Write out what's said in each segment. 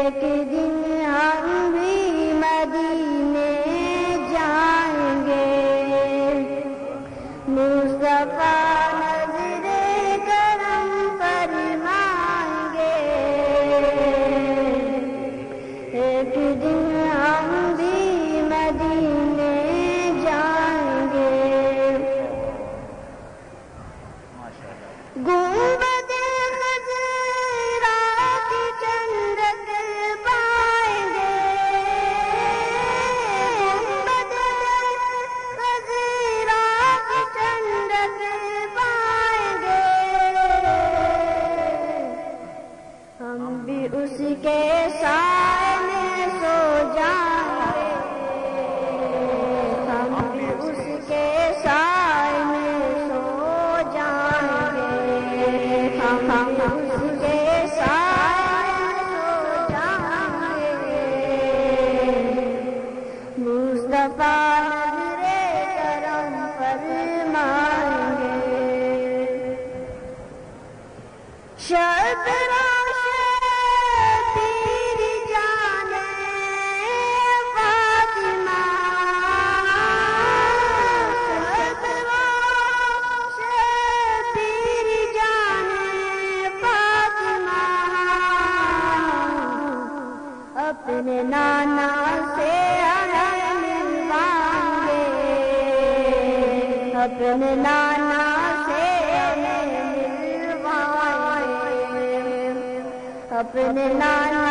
एक दिन हम भी मदीने जाएँगे। मुस्तफ़ा अपने नाना से बदम नाना से नाना अपने नाना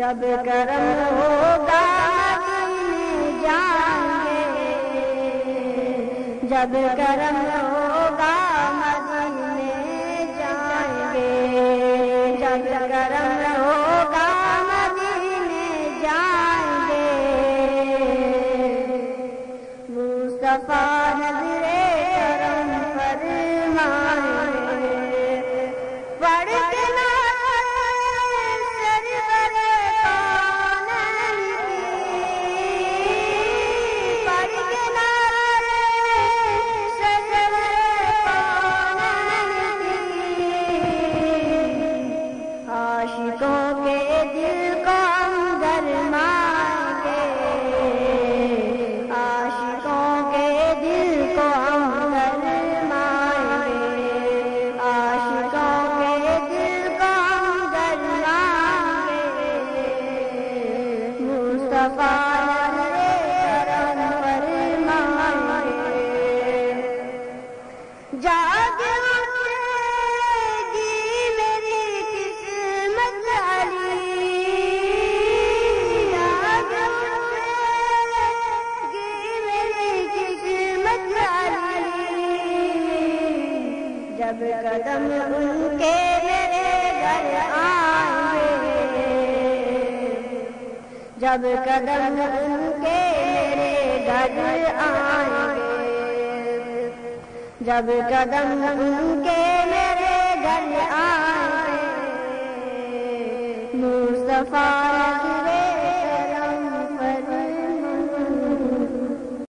जब करम होगा जाएंगे। जब करम होगा मदन जाएंगे। जब करम होगा मदन जाएंगे। मुस्तफा जब कदम उनके मेरे घर आए जब कदम उनके मेरे घर आए जब कदम उनके मेरे घर आए मुस्तफ़ा